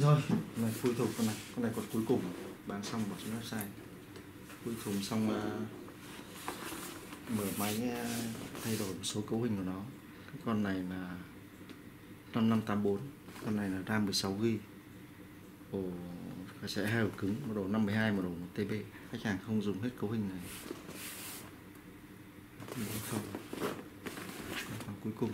rồi. Này khui thùng con này con này còn cuối cùng. Bán xong bỏ trên website. Khui thùng xong uh, mở máy uh, thay đổi một số cấu hình của nó. Cái con này là 5584 con này là RAM 16 GB Ồ, sẽ hai ổ cứng một đồ 52 một đồ 1 TB khách hàng không dùng hết cấu hình này. Không còn cuối cùng.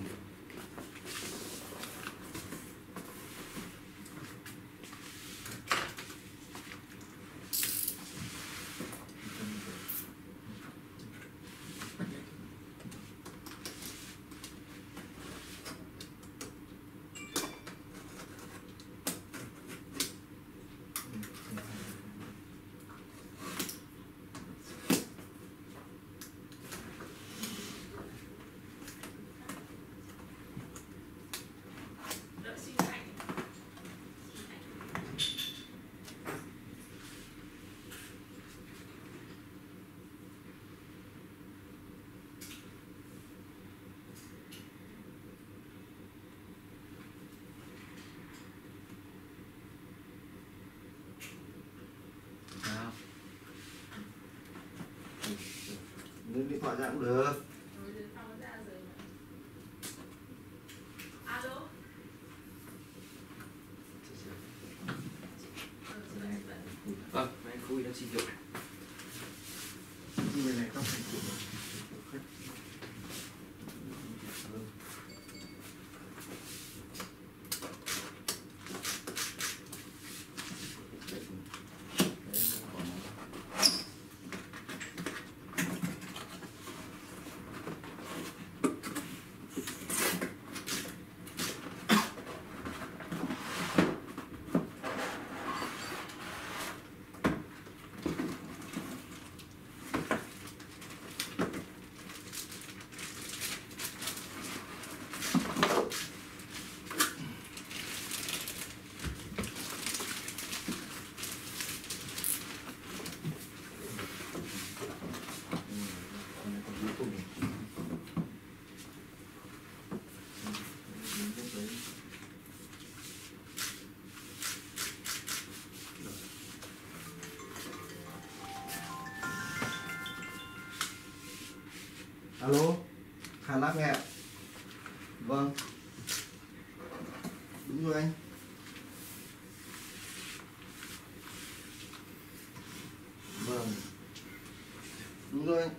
Lấy điện thoại ra cũng được. Vâng, anh Khui đã xin lỗi. người này không thành chủ alo hà lắc nghe ạ. Vâng. Đúng rồi anh. Vâng. Đúng rồi anh.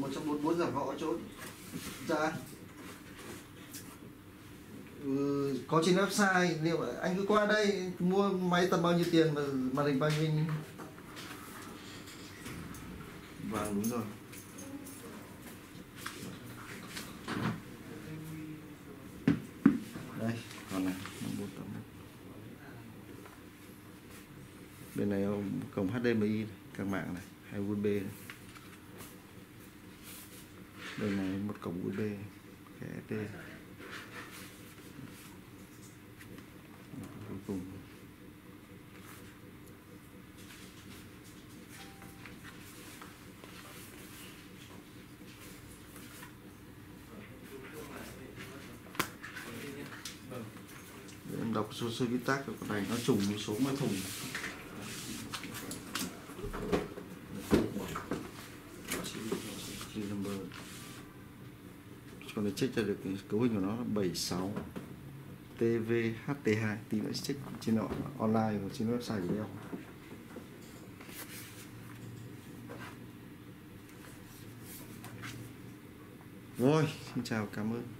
Một trăm bốn bốn giả võ chỗ dạ ừ, có trên website liệu anh cứ qua đây mua máy tầm bao nhiêu tiền mà màn hình bao nhiêu vâng đúng rồi. Đây. Còn này bên này cổng HDMI này, các mạng này hay USB này. đây này một cổng USB cái SD cuối cùng Để em đọc số sơ ký tác của con này, nó trùng một số mấy thùng Key number. Còn để check cho được cấu hình của nó là 76 TVHT2 tí nữa check trên online và trên website của em rồi, xin chào, cảm ơn